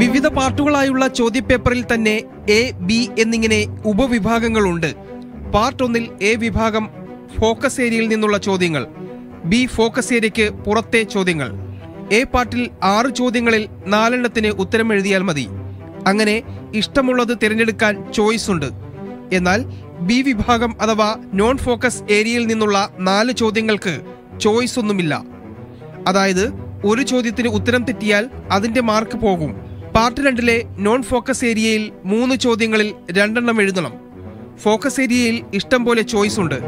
വിവിധ പാർട്ടുകളായുള്ള ചോദ്യപേപ്പറിൽ തന്നെ A B എന്നിങ്ങനെ ഉപവിഭാഗങ്ങളുണ്ട്. പാർട്ട് ഒന്നിൽ എ വിഭാഗം ഫോക്കസ് ഏരിയയിൽ നിന്നുള്ള ചോദ്യങ്ങൾ ബി ഫോക്കസ് ഏരിയയ്ക്ക് പുറത്തെ ചോദ്യങ്ങൾ. എ പാർട്ടിൽ ആറ് ചോദ്യങ്ങളിൽ നാലെണ്ണത്തിന് ഉത്തരം എഴുതിയാൽ മതി. അങ്ങനെ ഇഷ്ടമുള്ളത് തിരഞ്ഞെടുക്കാൻ ചോയ്സ് ഉണ്ട്. എന്നാൽ ബി വിഭാഗം അഥവാ നോൺ ഫോക്കസ് ഏരിയയിൽ നിന്നുള്ള നാല് ചോദ്യങ്ങൾക്ക് ചോയ്സ് ഒന്നുമില്ല. അതായത് ഒരു ചോദ്യത്തിന് ഉത്തരം തെറ്റിയാൽ അതിന്റെ മാർക്ക് പോകും. പാർട്ട് രണ്ടിലെ നോൺ ഫോക്കസ് ഏരിയയിൽ മൂന്ന് ചോദ്യങ്ങളിൽ രണ്ടെണ്ണം എഴുതണം. ഫോക്കസ് ഏരിയയിൽ ഇഷ്ടം പോലെ ചോയ്സ് ഉണ്ട്.